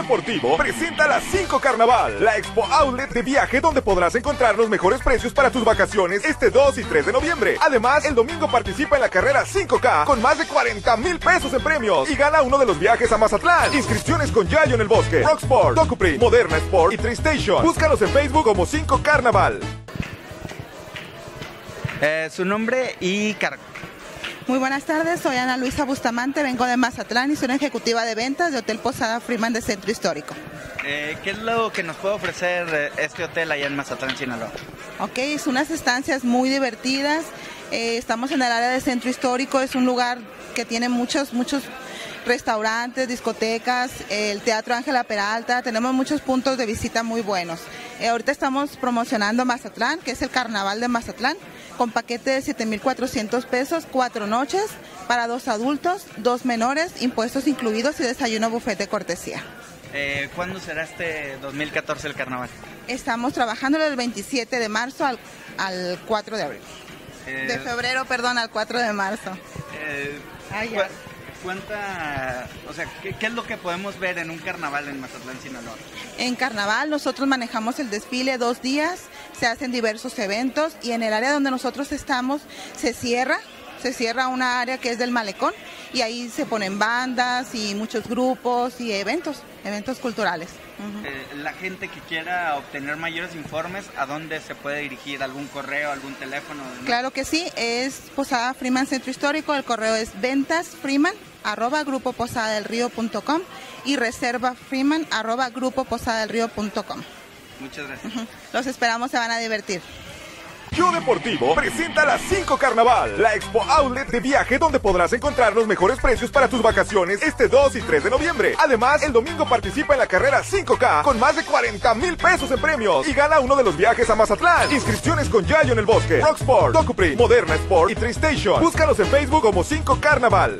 Deportivo presenta la 5 Carnaval, la expo outlet de viaje donde podrás encontrar los mejores precios para tus vacaciones este 2 y 3 de noviembre. Además, el domingo participa en la carrera 5K con más de 40 mil pesos en premios y gana uno de los viajes a Mazatlán. Inscripciones con Yayo en el Bosque, Rocksport, DocuPrint, Moderna Sport y Tristation. Búscalos en Facebook como 5 Carnaval. Eh, su nombre y cargo. Muy buenas tardes, soy Ana Luisa Bustamante, vengo de Mazatlán y soy una ejecutiva de ventas de Hotel Posada Freeman de Centro Histórico. Eh, ¿Qué es lo que nos puede ofrecer eh, este hotel allá en Mazatlán, Sinaloa? Ok, es unas estancias muy divertidas. Eh, estamos en el área de Centro Histórico, es un lugar que tiene muchos, muchos restaurantes, discotecas, el Teatro Ángela Peralta, tenemos muchos puntos de visita muy buenos. Eh, ahorita estamos promocionando Mazatlán, que es el Carnaval de Mazatlán, con paquete de 7.400 pesos, cuatro noches para dos adultos, dos menores, impuestos incluidos y desayuno buffet de cortesía. Eh, ¿Cuándo será este 2014 el carnaval? Estamos trabajando del 27 de marzo al, al 4 de abril. Eh, De febrero, perdón, al 4 de marzo. eh, ya. Cu- Cuenta, o sea, ¿qué, qué es lo que podemos ver en un carnaval en Mazatlán, Sinaloa? En carnaval nosotros manejamos el desfile dos días, se hacen diversos eventos y en el área donde nosotros estamos se cierra, se cierra una área que es del malecón y ahí se ponen bandas y muchos grupos y eventos, eventos culturales. Eh, la gente que quiera obtener mayores informes, ¿a dónde se puede dirigir? ¿Algún correo, algún teléfono? Claro que sí, es Posada Freeman Centro Histórico, el correo es ventas freeman arroba grupo posada del río.com y reserva freeman arroba grupo posada del río.com. Muchas gracias. Los esperamos, se van a divertir. Yo Deportivo presenta la 5 Carnaval, la expo outlet de viaje donde podrás encontrar los mejores precios para tus vacaciones este 2 y 3 de noviembre. Además, el domingo participa en la carrera 5K con más de 40 mil pesos en premios y gana uno de los viajes a Mazatlán. Inscripciones con Yayo en el Bosque, Rocksport, DocuPrint, Moderna Sport y Tristation. Búscalos en Facebook como 5 Carnaval.